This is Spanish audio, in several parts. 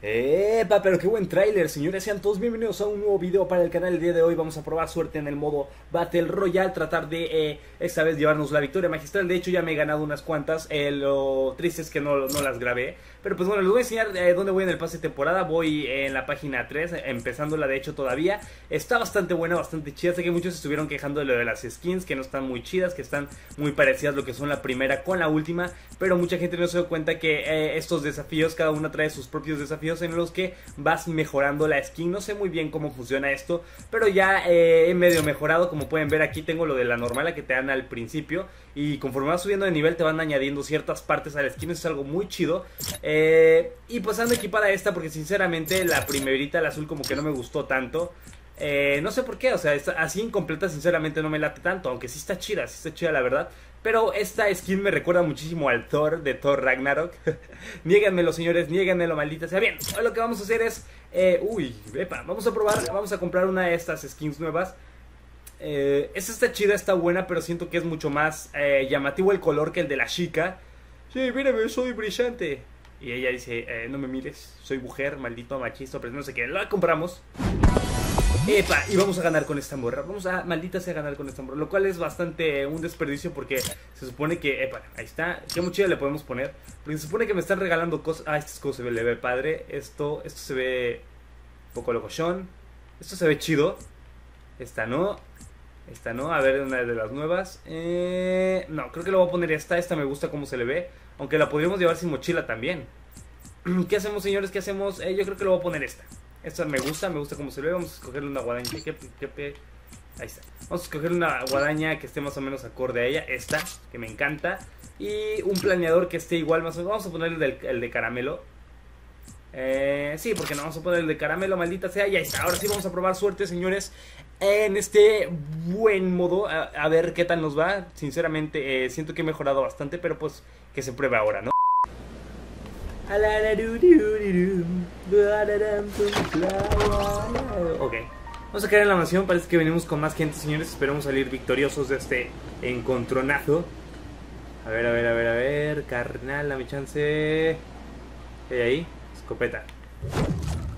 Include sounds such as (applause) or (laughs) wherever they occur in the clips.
Epa, pero qué buen tráiler, señores. Sean todos bienvenidos a un nuevo video para el canal. El día de hoy vamos a probar suerte en el modo Battle Royale. Tratar de eh, esta vez llevarnos la victoria magistral. De hecho, ya me he ganado unas cuantas. Eh, lo triste es que no, no las grabé. Pero pues bueno, les voy a enseñar eh, dónde voy en el pase de temporada. Voy en la página 3, empezándola de hecho todavía. Está bastante buena, bastante chida. Sé que muchos estuvieron quejando de lo de las skins, que no están muy chidas, que están muy parecidas lo que son la primera con la última. Pero mucha gente no se dio cuenta que estos desafíos, cada una trae sus propios desafíos en los que vas mejorando la skin. No sé muy bien cómo funciona esto, pero ya eh, he medio mejorado. Como pueden ver aquí tengo lo de la normal, que te dan al principio. Y conforme vas subiendo de nivel te van añadiendo ciertas partes a la skin. Eso es algo muy chido. (laughs) Eh, y pues ando equipada esta porque sinceramente la primerita, la azul, como que no me gustó tanto. Eh, no sé por qué, o sea, así incompleta sinceramente no me late tanto, aunque sí está chida, sí está chida la verdad. Pero esta skin me recuerda muchísimo al Thor de Thor Ragnarok. (laughs) niéganmelo, señores, niéganmelo, maldita sea. Bien, lo que vamos a hacer es... Eh, uy, epa, vamos a probar, vamos a comprar una de estas skins nuevas. Eh, esta está chida, está buena, pero siento que es mucho más eh, llamativo el color que el de la chica. Sí, mírame, soy brillante. Y ella dice, eh, no me mires, soy mujer, maldito machista, pero no sé qué. La compramos. Epa, y vamos a ganar con esta morra. Vamos a, maldita sea, ganar con esta morra. Lo cual es bastante un desperdicio porque se supone que, epa, ahí está. ¿Qué mochila le podemos poner? Porque se supone que me están regalando cosas. Ah, estas cosas se ve, le ve padre. Esto, esto se ve un poco locochón. Esto se ve chido. Esta no. Esta no. A ver, una de las nuevas. Eh, no, creo que le voy a poner esta. Esta me gusta cómo se le ve. Aunque la podríamos llevar sin mochila también. (clears throat) ¿Qué hacemos, señores? ¿Qué hacemos? Eh, yo creo que le voy a poner esta. Esta me gusta, me gusta cómo se ve. Vamos a escogerle una guadaña. Ahí está. Vamos a escoger una guadaña que esté más o menos acorde a ella. Esta, que me encanta. Y un planeador que esté igual más o menos. Vamos a ponerle el, de caramelo. Eh, sí, porque no vamos a poner el de caramelo, maldita sea. Y ahí está. Ahora sí vamos a probar suerte, señores. En este buen modo. A, ver qué tal nos va. Sinceramente, eh, siento que he mejorado bastante. Pero pues que se pruebe ahora, ¿no? Ok. Vamos a caer en la mansión. Parece que venimos con más gente, señores. Esperemos salir victoriosos de este encontronazo. A ver, a ver, a ver, a ver. Carnal, dame chance. ¿Qué hay ahí? Escopeta.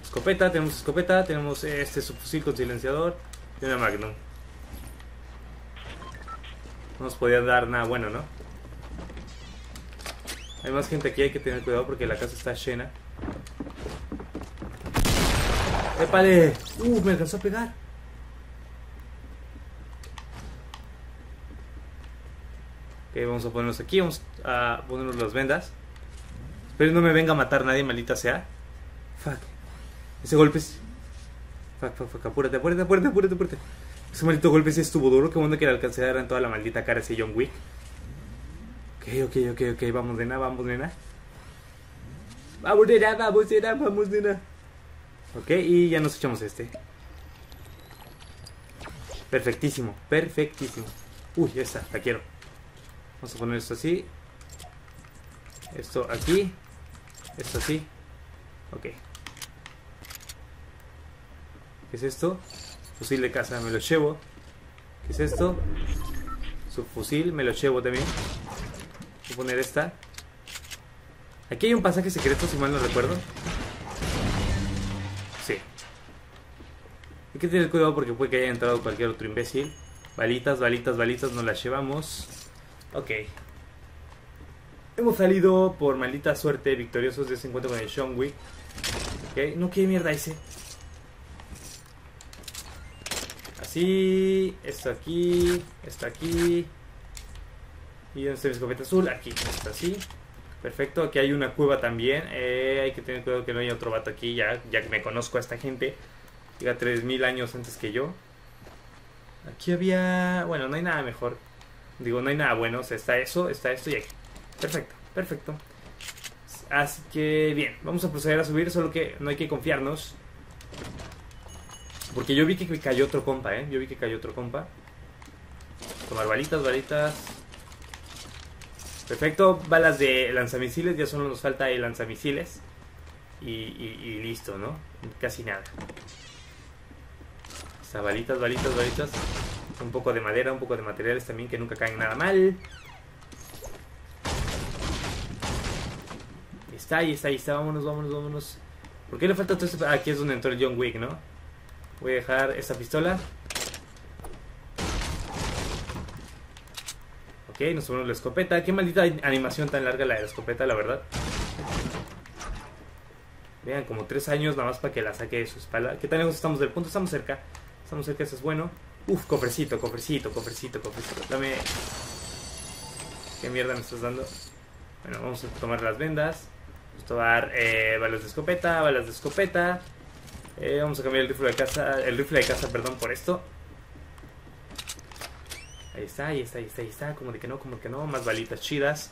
Escopeta, tenemos escopeta. Tenemos este subfusil con silenciador. Y una magnum. No nos podía dar nada bueno, ¿no? Hay más gente aquí, hay que tener cuidado porque la casa está llena. ¡Épale! ¡Uh! Me alcanzó a pegar. Ok, vamos a ponernos aquí, vamos a ponernos las vendas. Espero no me venga a matar nadie, maldita sea. Fuck. Ese golpe es... Fuck, fuck, fuck, apúrate, apúrate, apúrate, apúrate, apúrate. Ese maldito golpe sí estuvo duro, qué bueno que le alcancé a dar en toda la maldita cara ese John Wick. Ok, ok, ok, ok, vamos nena, vamos nena. Vamos nena, vamos nena, vamos nena. Ok, y ya nos echamos este. Perfectísimo, perfectísimo. Uy, ya está, la quiero. Vamos a poner esto así. Esto aquí. Esto así. Ok. ¿Qué es esto? Fusil de casa, me lo llevo. ¿Qué es esto? Su fusil, me lo llevo también. Voy a poner esta. Aquí hay un pasaje secreto, si mal no recuerdo. Sí. Hay que tener cuidado porque puede que haya entrado cualquier otro imbécil. Balitas, balitas, balitas, nos las llevamos. Ok. Hemos salido por maldita suerte victoriosos de ese encuentro con el Wick. Ok, no, ¿qué mierda hice? Así, esto aquí, esto aquí. Y donde está mi escopeta azul, aquí, está así. Perfecto, aquí hay una cueva también. Eh, hay que tener cuidado que no haya otro vato aquí, ya, ya que me conozco a esta gente. Llega 3000 años antes que yo. Aquí había. Bueno, no hay nada mejor. Digo, no hay nada bueno. O sea, está eso, está esto y aquí. Perfecto, perfecto. Así que bien, vamos a proceder a subir, solo que no hay que confiarnos. Porque yo vi que cayó otro compa, ¿eh? Yo vi que cayó otro compa. Tomar balitas, balitas. Perfecto, balas de lanzamisiles, ya solo nos falta el lanzamisiles. Y, y, listo, ¿no? Casi nada. O sea, balitas, balitas, balitas. Un poco de madera, un poco de materiales también que nunca caen nada mal. Está ahí, está ahí, está. Vámonos, vámonos, vámonos. ¿Por qué le falta todo esto? Aquí es donde entró el John Wick, ¿no? Voy a dejar esta pistola. Ok, nos ponemos la escopeta. Qué maldita animación tan larga la de la escopeta, la verdad. Vean, como tres años nada más para que la saque de su espalda. ¿Qué tan lejos estamos del punto? Estamos cerca. Estamos cerca, eso es bueno. Uf, cofrecito, cofrecito, cofrecito, cofrecito. Dame... ¿Qué mierda me estás dando? Bueno, vamos a tomar las vendas. Vamos a tomar eh, balas de escopeta, balas de escopeta. Eh, vamos a cambiar el rifle de casa, el rifle de casa, perdón, por esto. Ahí está, ahí está, ahí está, ahí está. Como de que no, como que no. Más balitas chidas.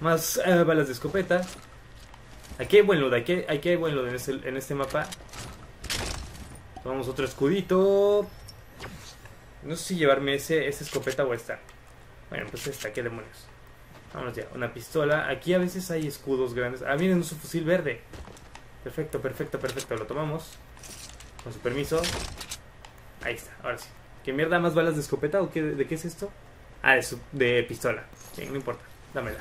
Más eh, balas de escopeta. Aquí hay buen loot, aquí, aquí hay buen loot en este, en este mapa. Tomamos otro escudito. No sé si llevarme ese, esa escopeta o esta. Bueno, pues esta, qué demonios. Vamos ya, una pistola. Aquí a veces hay escudos grandes. Ah, miren, su fusil verde. Perfecto, perfecto, perfecto. Lo tomamos. Con su permiso. Ahí está, ahora sí. ¿Qué mierda más balas de escopeta o qué, de qué es esto? Ah, de, de pistola. Bien, no importa. Dámela.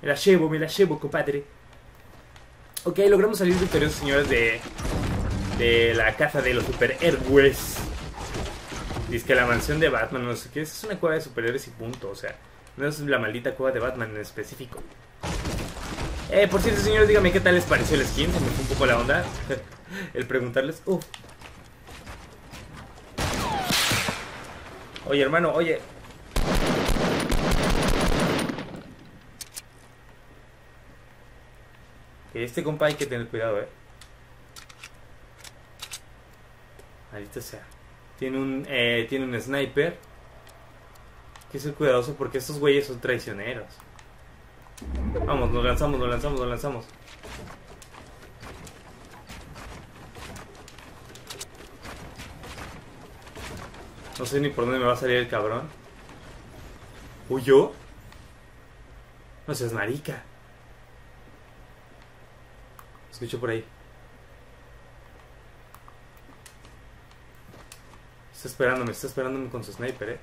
Me la llevo, me la llevo, compadre. Ok, logramos salir victoriosos, señores, de, de la casa de los superhéroes. Dice que la mansión de Batman, no sé qué, es una cueva de superhéroes y punto, o sea, no es la maldita cueva de Batman en específico. Eh, por cierto, señores, díganme qué tal les pareció el skin, se me fue un poco la onda. (laughs) el preguntarles, uh. Oye, hermano, oye, este compa hay que tener cuidado, eh. Maldita sea. Tiene un, eh, tiene un sniper. Hay que ser cuidadoso porque estos güeyes son traicioneros. Vamos, nos lanzamos, nos lanzamos, nos lanzamos. No sé ni por dónde me va a salir el cabrón. ¿Huyó? No seas marica. Escucho por ahí. Está esperándome, está esperándome con su sniper, eh.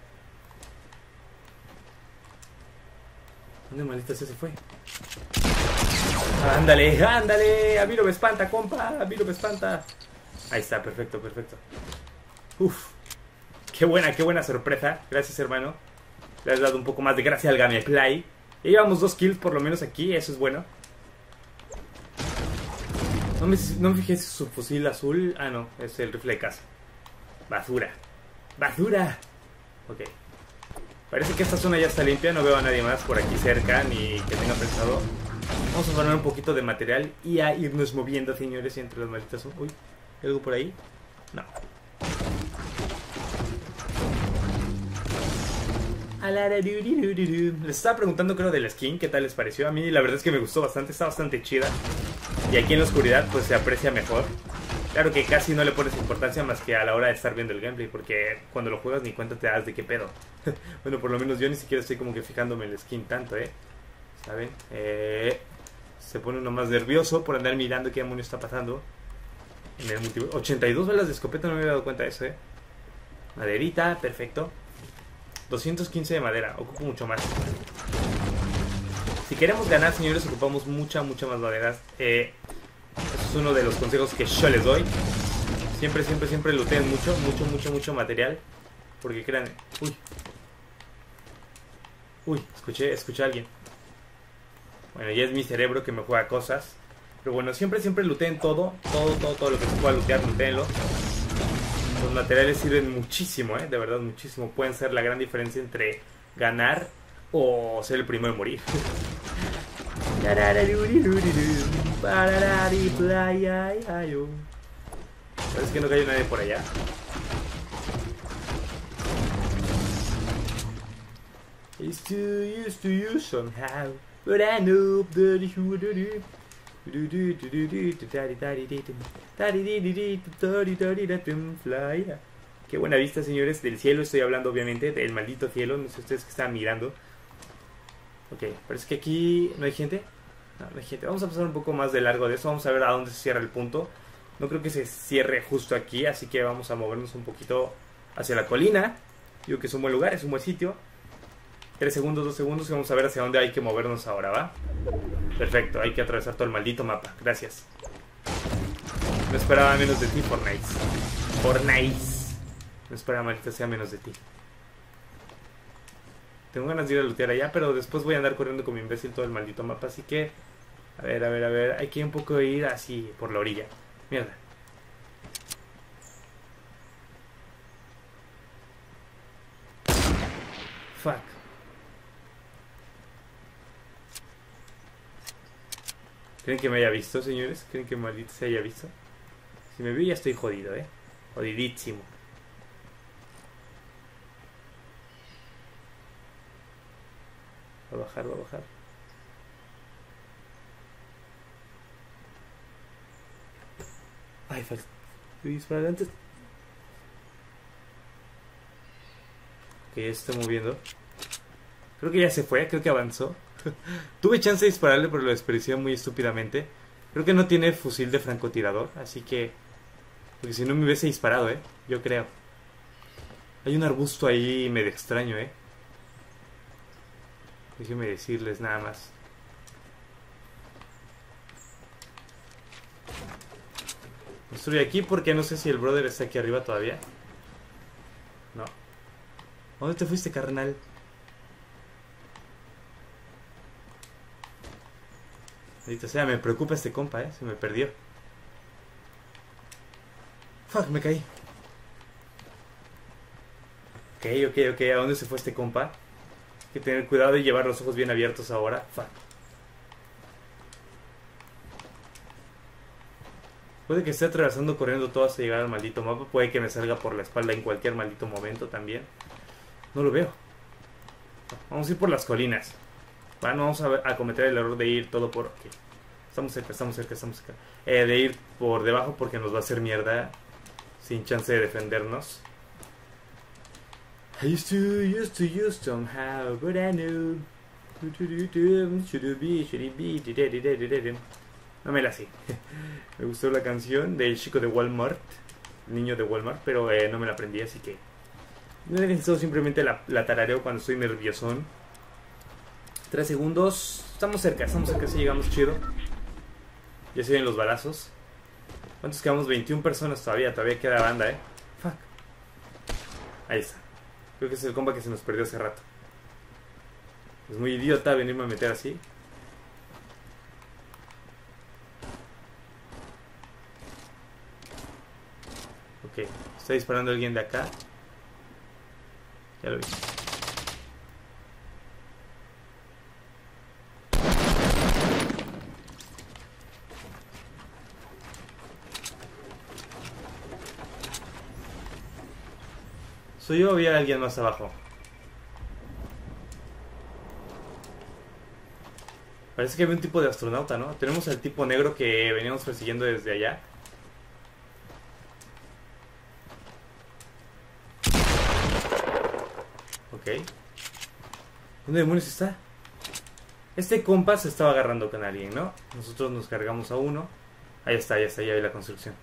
¿Dónde maldita se fue? Ándale, ándale. A mí no me espanta, compa. A mí no me espanta. Ahí está, perfecto, perfecto. Uf. Qué buena, qué buena sorpresa. Gracias, hermano. Le has dado un poco más de gracia al gameplay. Ya llevamos dos kills por lo menos aquí, eso es bueno. No me, no me fijé si su fusil azul. Ah, no, es el rifle. Basura. Basura. Ok. Parece que esta zona ya está limpia. No veo a nadie más por aquí cerca ni que tenga pensado. Vamos a poner un poquito de material y a irnos moviendo, señores, entre las malditas. Uy, algo por ahí? No. Les estaba preguntando creo del skin, ¿qué tal les pareció? A mí la verdad es que me gustó bastante, está bastante chida. Y aquí en la oscuridad pues se aprecia mejor. Claro que casi no le pones importancia más que a la hora de estar viendo el gameplay, porque cuando lo juegas ni cuenta te das de qué pedo. (laughs) bueno, por lo menos yo ni siquiera estoy como que fijándome en el skin tanto, ¿eh? ¿Saben? Eh, se pone uno más nervioso por andar mirando qué demonio está pasando. En el 82 balas de escopeta no me había dado cuenta de eso, ¿eh? Maderita, perfecto. 215 de madera, ocupo mucho más. Si queremos ganar, señores, ocupamos mucha, mucha más madera. Eh, uno de los consejos que yo les doy. Siempre, siempre, siempre looteen mucho, mucho, mucho, mucho material. Porque crean... Uy. Uy, escuché, escuché a alguien. Bueno, ya es mi cerebro que me juega cosas. Pero bueno, siempre, siempre looteen todo. Todo, todo, todo lo que se pueda lootear, lootenlo. Los materiales sirven muchísimo, ¿eh? de verdad muchísimo. Pueden ser la gran diferencia entre ganar o ser el primero en morir. (laughs) ¿Sabes que no cayó nadie por allá? It's too used to you somehow, but I know that you Fly. Qué buena vista, señores, del cielo. Estoy hablando, obviamente, del maldito cielo. No sé ustedes que están mirando. Ok, parece que aquí no hay gente. No, gente. Vamos a pasar un poco más de largo de eso. Vamos a ver a dónde se cierra el punto. No creo que se cierre justo aquí, así que vamos a movernos un poquito hacia la colina. Digo que es un buen lugar, es un buen sitio. 3 segundos, 2 segundos y vamos a ver hacia dónde hay que movernos ahora, ¿va? Perfecto, hay que atravesar todo el maldito mapa. Gracias. No esperaba menos de ti, Fortnite. Fortnite. No esperaba maldita sea menos de ti. Tengo ganas de ir a lootear allá, pero después voy a andar corriendo con mi imbécil todo el maldito mapa, así que... A ver, a ver, a ver. Hay que un poco ir así, por la orilla. Mierda. Fuck. ¿Creen que me haya visto, señores? ¿Creen que maldito se haya visto? Si me vio ya estoy jodido, ¿eh? Jodidísimo. Va a bajar, va a bajar. Ay, falta. disparar antes. Que ya se está moviendo. Creo que ya se fue, creo que avanzó. (laughs) Tuve chance de dispararle, pero lo desperdicié muy estúpidamente. Creo que no tiene fusil de francotirador, así que. Porque si no me hubiese disparado, ¿eh? Yo creo. Hay un arbusto ahí medio extraño, ¿eh? Déjenme decirles nada más. Estoy aquí porque no sé si el brother está aquí arriba todavía. No. ¿Dónde te fuiste, carnal? Ahorita sea, me preocupa este compa, eh. Se me perdió. Fuck, me caí. Ok, ok, ok. ¿A dónde se fue este compa? Que tener cuidado y llevar los ojos bien abiertos ahora. Puede que esté atravesando corriendo todo hasta llegar al maldito mapa. Puede que me salga por la espalda en cualquier maldito momento también. No lo veo. Vamos a ir por las colinas. Bueno, vamos a, cometer el error de ir todo por... aquí. Estamos cerca, estamos cerca, estamos cerca. Eh, de ir por debajo porque nos va a hacer mierda. Sin chance de defendernos. I used to, used to, used somehow, but I knew. Should be, should be, no me la sé. (laughs) me gustó la canción del chico de Walmart, niño de Walmart, pero eh, no me la aprendí, así que. No necesito simplemente la, la tarareo cuando estoy nerviosón. Tres segundos. Estamos cerca, estamos cerca, si llegamos chido. Ya se ven los balazos. ¿Cuántos quedamos? 21 personas todavía, todavía queda banda, eh. Fuck. Ahí está. Creo que es el compa que se nos perdió hace rato. Es muy idiota venirme a meter así. Ok, está disparando alguien de acá. Ya lo vi. ¿Soy yo había alguien más abajo? Parece que había un tipo de astronauta, ¿no? Tenemos al tipo negro que veníamos persiguiendo desde allá. Ok. ¿Dónde demonios está? Este compa se estaba agarrando con alguien, ¿no? Nosotros nos cargamos a uno. Ahí está, ahí está, ya vi la construcción.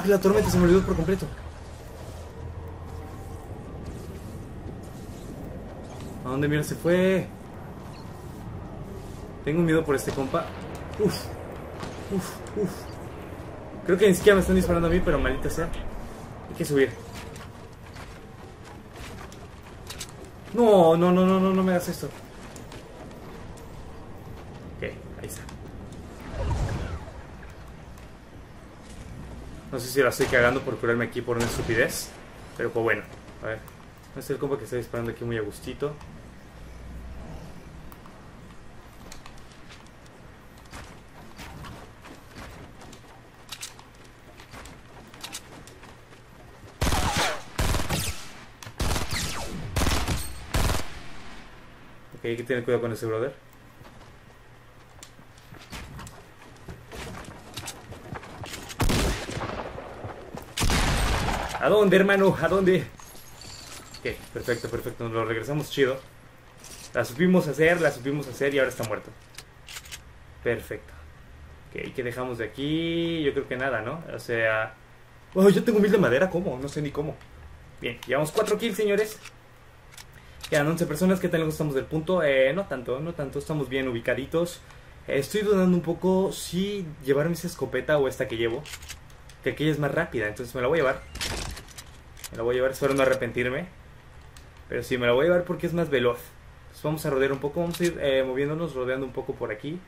Fuck, la tormenta se me olvidó por completo. ¿A dónde mierda se fue? Tengo miedo por este compa. Uf, uf, uf. Creo que ni siquiera me están disparando a mí, pero maldita sea. Hay que subir. No, no, no, no, no, no me hagas esto. no sé si la estoy cagando por curarme aquí por una estupidez. Pero pues bueno. A ver. No es el compa que está disparando aquí muy a gustito. Ok, hay que tener cuidado con ese brother. ¿A dónde, hermano? ¿A dónde? Ok, perfecto, perfecto. Nos lo regresamos chido. La supimos hacer, la supimos hacer y ahora está muerto. Perfecto. Ok, ¿qué dejamos de aquí? Yo creo que nada, ¿no? O sea... Oh, yo tengo mil de madera, ¿cómo? No sé ni cómo. Bien, llevamos 4 kills, señores. Quedan 11 personas. ¿Qué tal estamos del punto? Eh, no tanto, no tanto. Estamos bien ubicaditos. Estoy dudando un poco si llevarme esa escopeta o esta que llevo. Que aquella es más rápida, entonces me la voy a llevar. Me la voy a llevar, espero no arrepentirme. Pero sí, me la voy a llevar porque es más veloz. Entonces vamos a rodear un poco, vamos a ir eh, moviéndonos, rodeando un poco por aquí.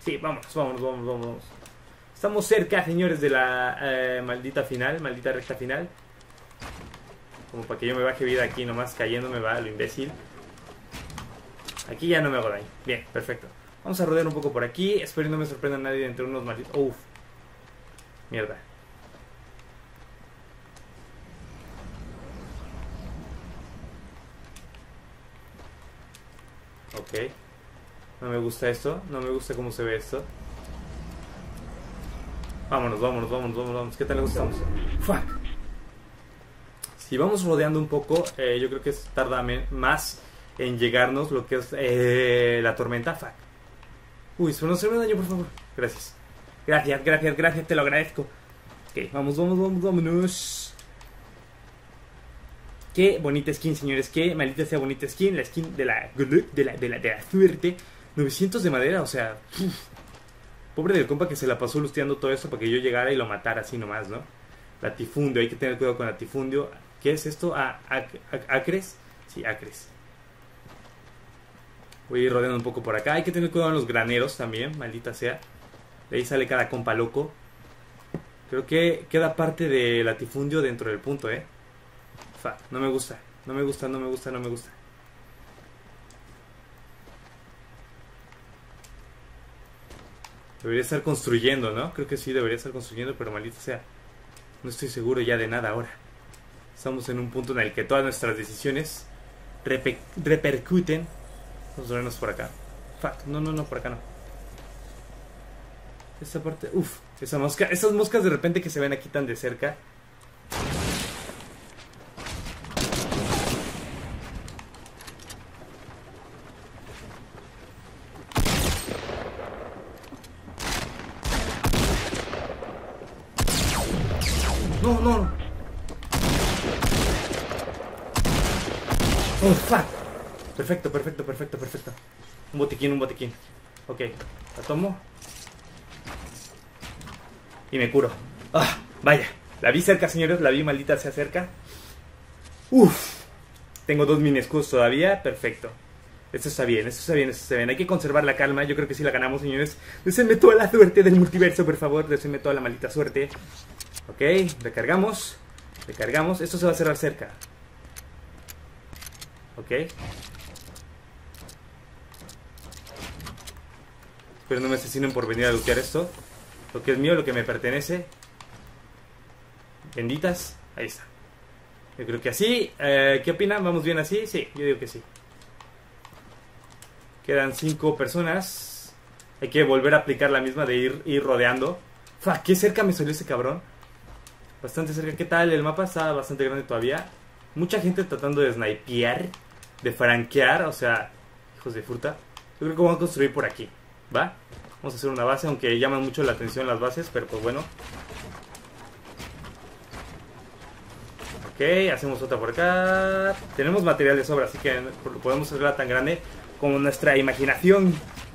Sí, vamos, vamos, vamos, vamos. Estamos cerca, señores, de la eh, maldita final, maldita recta final. Como para que yo me baje vida aquí nomás cayéndome va lo imbécil. Aquí ya no me hago daño. Bien, perfecto. Vamos a rodear un poco por aquí. Espero que no me sorprenda nadie entre unos malditos. Uf. Mierda. Ok. No me gusta esto. No me gusta cómo se ve esto. Vámonos, vámonos, vámonos, vámonos. ¿Qué tal le gustamos? Fuck. Si vamos rodeando un poco, eh, yo creo que tarda más en llegarnos lo que es eh, la tormenta. Fuck. Uy, no se me daño, por favor. Gracias. Gracias, gracias, gracias, te lo agradezco. Ok, vamos, vamos, vamos, vámonos. Qué bonita skin, señores. Qué maldita sea bonita skin. La skin de la, de la, de la, suerte. 900 de madera, o sea. Pobre del compa que se la pasó lusteando todo eso para que yo llegara y lo matara así nomás, ¿no? Latifundio, hay que tener cuidado con latifundio. ¿Qué es esto? Ah, ¿Acres? Sí, acres. Voy a ir rodeando un poco por acá. Hay que tener cuidado con los graneros también, maldita sea. De ahí sale cada compa loco. Creo que queda parte de latifundio dentro del punto, ¿eh? No me gusta. No me gusta, no me gusta, no me gusta. Debería estar construyendo, ¿no? Creo que sí, debería estar construyendo, pero maldita sea. No estoy seguro ya de nada ahora. Estamos en un punto en el que todas nuestras decisiones repercuten. Vamos a vernos por acá. Fuck, no, no, no, por acá no. Esa parte, uff, esa mosca, esas moscas de repente que se ven aquí tan de cerca. No, no. Oh, fuck. Perfecto, perfecto, perfecto, perfecto. Un botiquín, un botiquín. Ok, la tomo. Y me curo. Ah, vaya. La vi cerca, señores. La vi maldita se acerca. Uf. Tengo dos mini escudos todavía. Perfecto. Esto está bien, esto está bien, esto está bien. Hay que conservar la calma. Yo creo que sí la ganamos, señores. Deseenme toda la suerte del multiverso, por favor. Deseenme toda la maldita suerte. Ok, recargamos. Recargamos. Esto se va a cerrar cerca. Ok. Espero no me asesinen por venir a lootear esto. Lo que es mío, lo que me pertenece. Benditas. Ahí está. Yo creo que así. Eh, ¿Qué opinan? ¿Vamos bien así? Sí, yo digo que sí. Quedan cinco personas. Hay que volver a aplicar la misma de ir, ir rodeando. Fa, qué cerca me salió ese cabrón bastante cerca. ¿Qué tal? El mapa está bastante grande todavía. Mucha gente tratando de snipear, de franquear, o sea, hijos de fruta. Yo creo que vamos a construir por aquí, ¿va? Vamos a hacer una base, aunque llaman mucho la atención las bases, pero pues bueno. Ok, hacemos otra por acá. Tenemos material de sobra, así que podemos hacerla tan grande como nuestra imaginación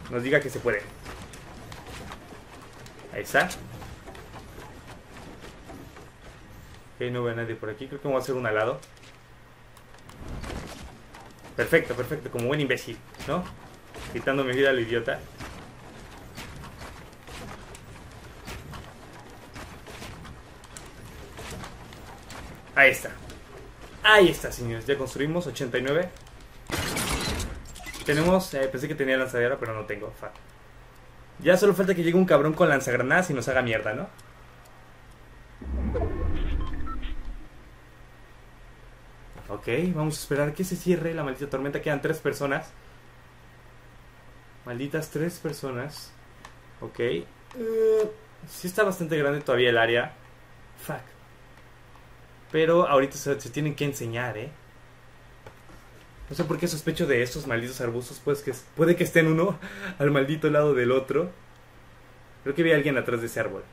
nos diga que se puede. Ahí está. no veo a nadie por aquí. Creo que vamos a hacer un alado. Perfecto, perfecto. Como buen imbécil, ¿no? Quitando mi vida al idiota. Ahí está. Ahí está, señores. Ya construimos 89. Tenemos... Eh, pensé que tenía lanzadera, pero no tengo. Ya solo falta que llegue un cabrón con lanzagranadas y nos haga mierda, ¿no? Ok, vamos a esperar que se cierre la maldita tormenta. Quedan tres personas. Malditas tres personas. Ok. Eh, sí está bastante grande todavía el área. Fuck. Pero ahorita se, tienen que enseñar, ¿eh? No sé por qué sospecho de estos malditos arbustos. Pues que puede que estén uno (laughs) al maldito lado del otro. Creo que vi a alguien atrás de ese árbol.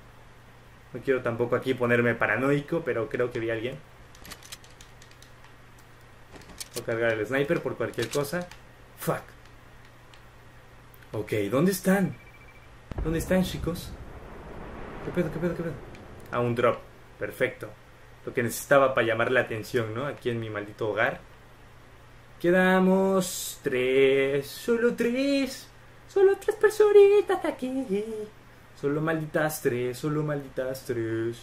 No quiero tampoco aquí ponerme paranoico, pero creo que vi a alguien. Voy a cargar el sniper por cualquier cosa. Fuck. Ok, ¿dónde están? ¿Dónde están, chicos? ¿Qué pedo, qué pedo, qué pedo? A un drop. Perfecto. Lo que necesitaba para llamar la atención, ¿no? Aquí en mi maldito hogar. Quedamos tres, solo tres, solo tres personitas aquí. Solo malditas tres, solo malditas tres.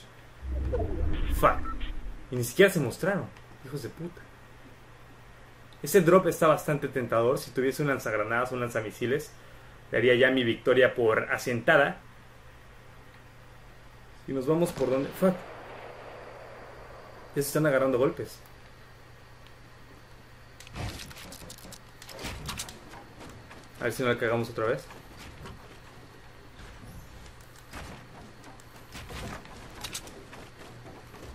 Fuck. Y ni siquiera se mostraron, hijos de puta. Ese drop está bastante tentador. Si tuviese un lanzagranadas un lanzamisiles, daría ya mi victoria por asentada. Y nos vamos por donde. Fuck. Ya se están agarrando golpes. A ver si no la cagamos otra vez.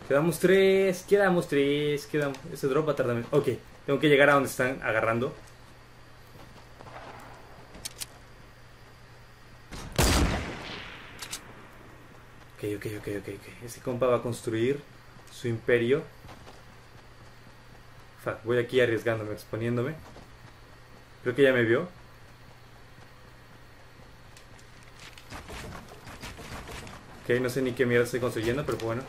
Quedamos tres, quedamos tres, quedamos... Ese drop va a tardar... Ok, tengo que llegar a donde están agarrando. Ok, ok, ok, ok, ok. Ese compa va a construir su imperio. Voy aquí arriesgándome, exponiéndome. Creo que ya me vio. Ok, no sé ni qué mierda estoy consiguiendo, pero bueno.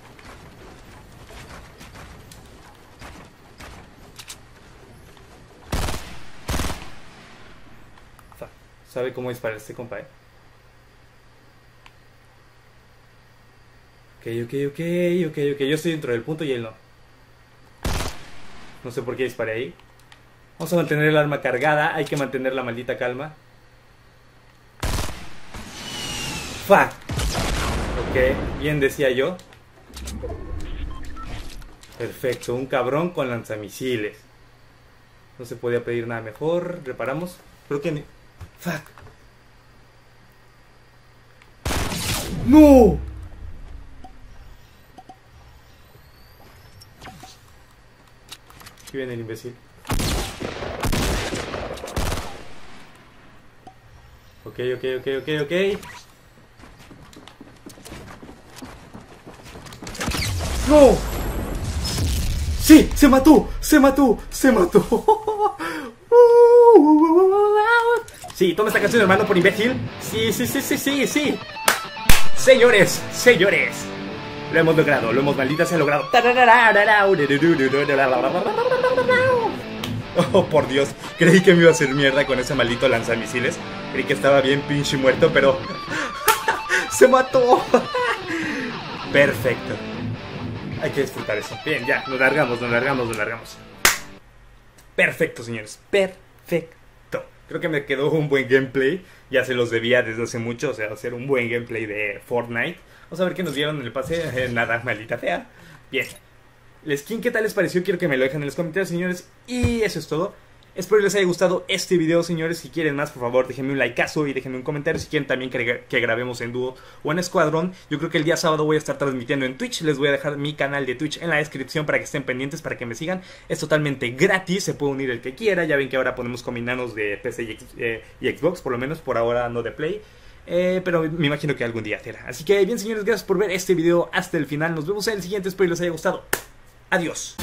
Sabe cómo disparar este compa, eh. Ok, ok, ok, ok, ok. Yo estoy dentro del punto y él no. No sé por qué disparé ahí. Vamos a mantener el arma cargada. Hay que mantener la maldita calma. Fuck. Ok, bien decía yo. Perfecto, un cabrón con lanzamisiles. No se podía pedir nada mejor. Reparamos. Creo que... ni- Fuck. ¡No! Aquí viene el imbécil. Ok, ok, ok, ok, ok. ¡No! ¡Sí! ¡Se mató! ¡Se mató! ¡Se mató! Sí, toma esta canción, hermano, por imbécil. Sí, sí, sí, sí, sí, sí. Señores, señores. Lo hemos logrado, lo hemos maldita se ha logrado. (laughs) Oh, por Dios. Creí que me iba a hacer mierda con ese maldito lanzamisiles. Creí que estaba bien pinche muerto, pero... (laughs) ¡Se mató! (laughs) Perfecto. Hay que disfrutar eso. Bien, ya, nos largamos, nos largamos, nos largamos. Perfecto, señores. Perfecto. Creo que me quedó un buen gameplay. Ya se los debía desde hace mucho. O sea, hacer un buen gameplay de Fortnite. Vamos a ver qué nos dieron en el pase. Nada, maldita fea. Bien. El skin, ¿qué tal les pareció? Quiero que me lo dejen en los comentarios, señores. Y eso es todo. Espero les haya gustado este video, señores. Si quieren más, por favor, déjenme un likeazo y déjenme un comentario. Si quieren también que, grabemos en dúo o en escuadrón. Yo creo que el día sábado voy a estar transmitiendo en Twitch. Les voy a dejar mi canal de Twitch en la descripción para que estén pendientes, para que me sigan. Es totalmente gratis, se puede unir el que quiera. Ya ven que ahora ponemos combinanos de PC y, eh, y Xbox, por lo menos por ahora no de Play. Eh, pero me imagino que algún día será. Así que bien, señores, gracias por ver este video hasta el final. Nos vemos en el siguiente. Espero les haya gustado. Adiós.